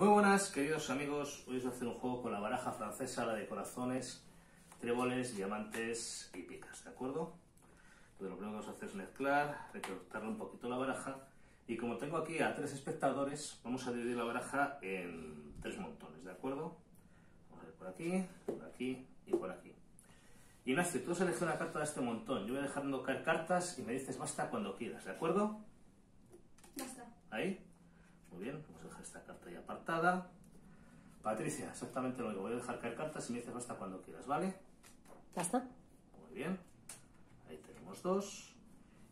Muy buenas, queridos amigos. Hoy os voy a hacer un juego con la baraja francesa, la de corazones, tréboles, diamantes y picas, ¿de acuerdo? Entonces lo primero que vamos a hacer es mezclar, recortarle un poquito la baraja. Y como tengo aquí a tres espectadores, vamos a dividir la baraja en tres montones, ¿de acuerdo? Vamos a ver por aquí, por aquí y por aquí. Ignacio, tú has elegido una carta de este montón. Yo voy dejando caer cartas y me dices basta cuando quieras, ¿de acuerdo? Basta. Ahí. Muy bien, vamos a dejar esta carta ahí apartada. Patricia, exactamente lo mismo. Voy a dejar caer cartas y me dices basta cuando quieras, ¿vale? ¿Basta? Muy bien. Ahí tenemos dos.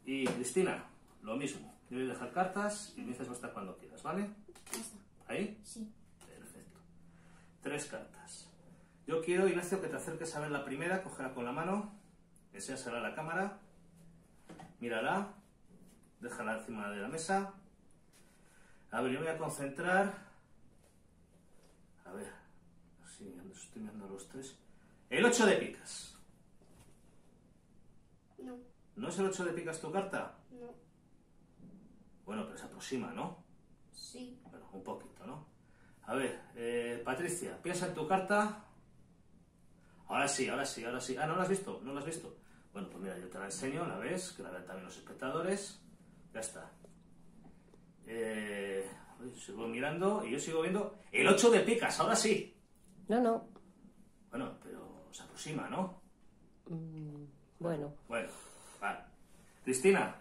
Y Cristina, lo mismo. Yo voy a dejar cartas y me dices basta cuando quieras, ¿vale? Basta. ¿Ahí? Sí. Perfecto. Tres cartas. Yo quiero, Ignacio, que te acerques a ver la primera, cógela con la mano, enséñasela a la cámara, mírala, déjala encima de la mesa. A ver, yo me voy a concentrar. A ver, sí, estoy viendo los tres. El 8 de picas. No. ¿No es el 8 de picas tu carta? No. Bueno, pero se aproxima, ¿no? Sí. Bueno, un poquito, ¿no? A ver, eh, Patricia, piensa en tu carta. Ahora sí, ahora sí, ahora sí. Ah, ¿no la has visto? ¿No la has visto? Bueno, pues mira, yo te la enseño, la ves, que la vean también los espectadores. Ya está. Eh, sigo mirando y yo sigo viendo el 8 de picas, ahora sí. No, no. Bueno, pero se aproxima, ¿no? Mm, bueno, Bueno, vale. Cristina,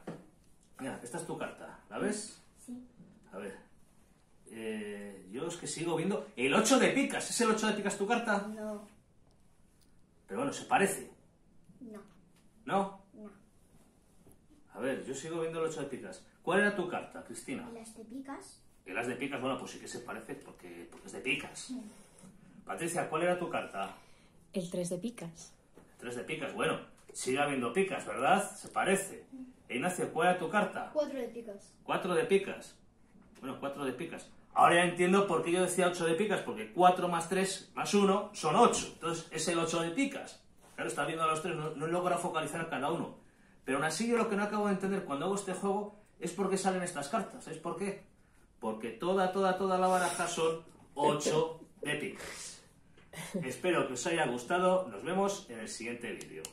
mira, esta es tu carta, ¿la ves? Sí. A ver. Eh, yo es que sigo viendo el 8 de picas. ¿Es el 8 de picas tu carta? No. Pero bueno, se parece. No. ¿No? No. A ver, yo sigo viendo el 8 de picas. ¿Cuál era tu carta, Cristina? Las de picas. El as de picas, bueno, pues sí que se parece porque, porque es de picas. Patricia, ¿cuál era tu carta? el 3 de picas. 3 de picas. Bueno, sigue habiendo picas, ¿verdad? Se parece. E Ignacio, ¿cuál era tu carta? Cuatro de picas. 4 de picas. Bueno, 4 de picas. Ahora ya entiendo por qué yo decía 8 de picas, porque 4 más 3 más 1 son 8. Entonces es el 8 de picas. Claro, está viendo a los tres, no, no logra focalizar a cada uno. Pero aún así yo lo que no acabo de entender cuando hago este juego es por qué salen estas cartas. ¿Sabéis por qué? Porque toda, toda, toda la baraja son 8 de picas. Espero que os haya gustado. Nos vemos en el siguiente vídeo.